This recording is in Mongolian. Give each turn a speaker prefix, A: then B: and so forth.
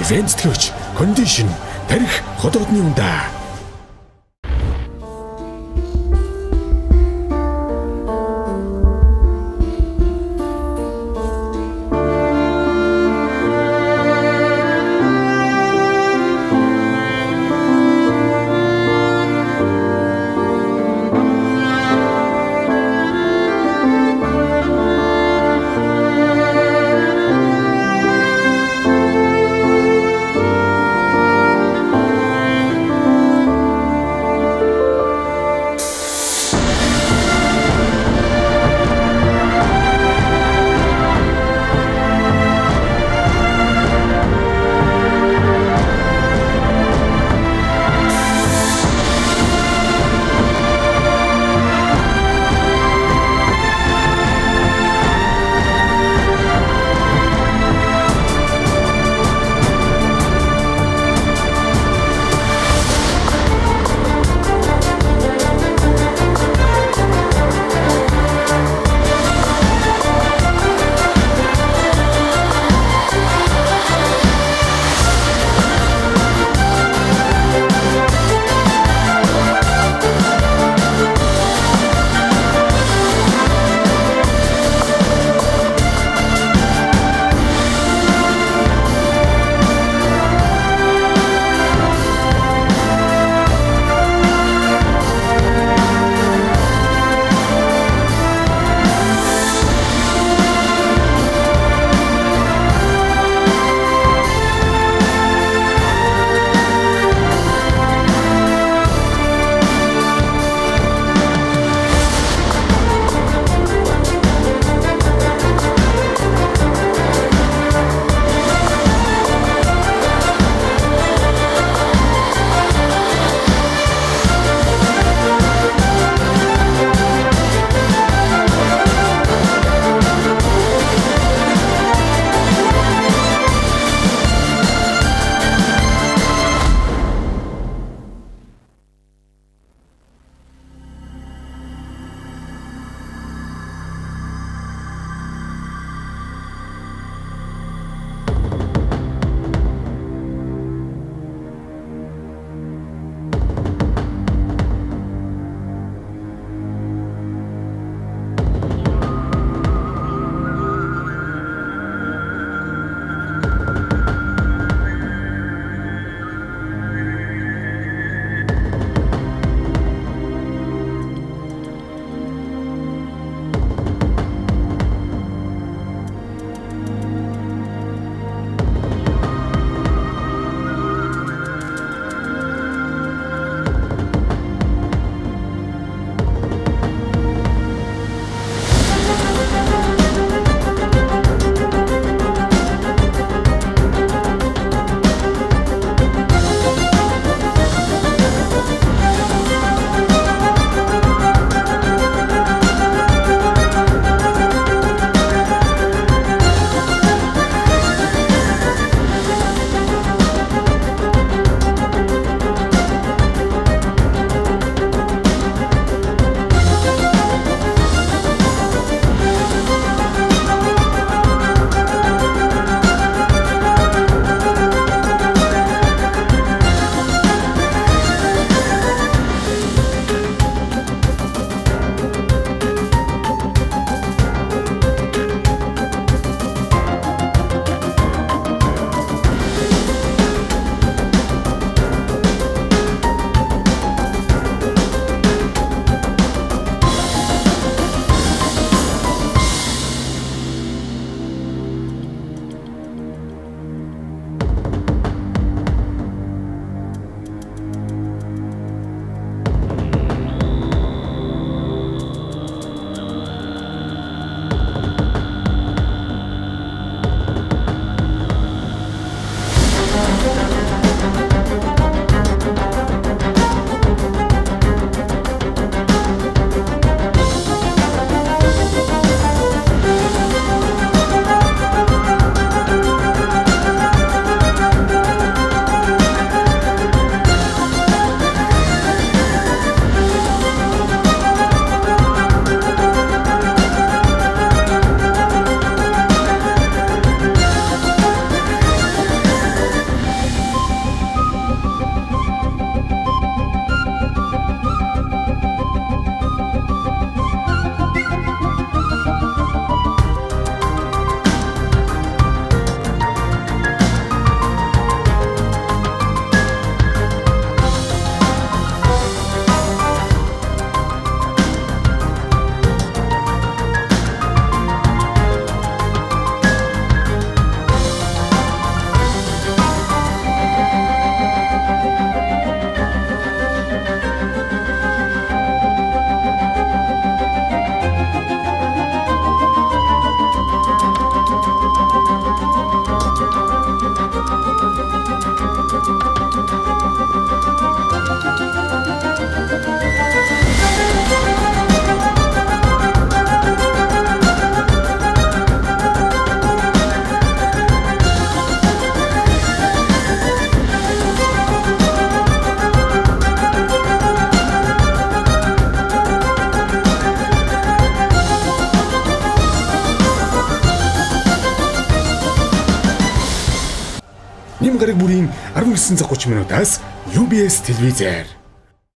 A: Ивент төлөөч, кондишн, тарих, ходоодны үндэ. Гараг бүрийн 19 цаг 30 минутаас UBS телевизээр